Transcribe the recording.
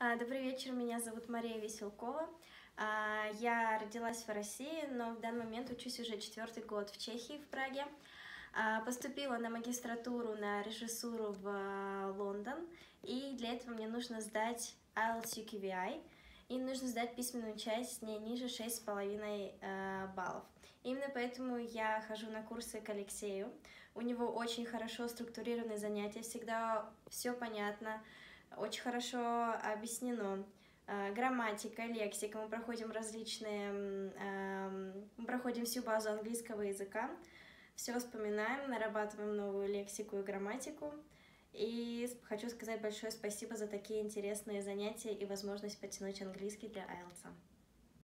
А, добрый вечер, меня зовут Мария Веселкова. А, я родилась в России, но в данный момент учусь уже четвертый год в Чехии, в Праге. А, поступила на магистратуру на режиссуру в Лондон, и для этого мне нужно сдать IELTS UKVI, и нужно сдать письменную часть не ниже 6,5 баллов. Именно поэтому я хожу на курсы к Алексею. У него очень хорошо структурированные занятия, всегда все понятно, очень хорошо объяснено. Э, грамматика, лексика, мы проходим различные, эм, мы проходим всю базу английского языка, все вспоминаем, нарабатываем новую лексику и грамматику. И хочу сказать большое спасибо за такие интересные занятия и возможность потянуть английский для IELTS.